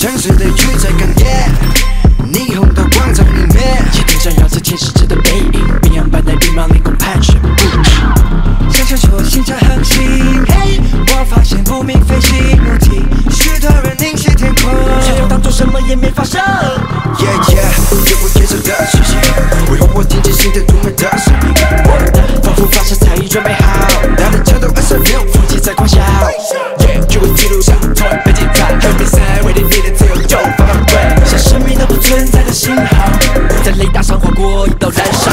城市的雨在哽咽，霓虹的光在里面，夜灯照耀着天使之的背影，冰阳般的羽毛凌空盘旋不止。想象出星辰恒星，嘿，我发现不明飞行物体，许多人凝视天空，想要当作什么也没发生。Yeah yeah，给我接受的星星，为何我听见新的独门的声音？仿佛发射才艺准备好，那的桥段二十六，风机在狂笑。Yeah，就会记录上同样被检查，和一道燃烧。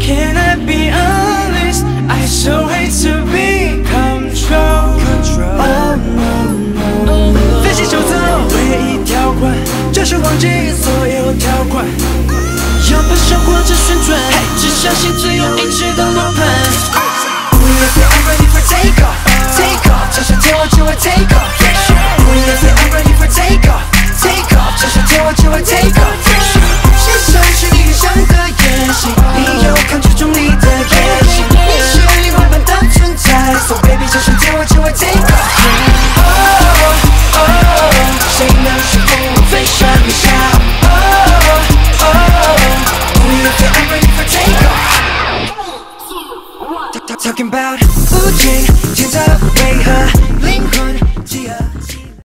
Can I be honest? I so to be controlled. Control. Oh no no. 飞行手册唯一条款，就是忘记所有条款。要把生活这旋转，只相信最有意志的罗盘。Take off, take off，就想跳就会 take off，yeah。We're ready for take off, take off，就想跳就会 take off。talking about 不仅牵着为何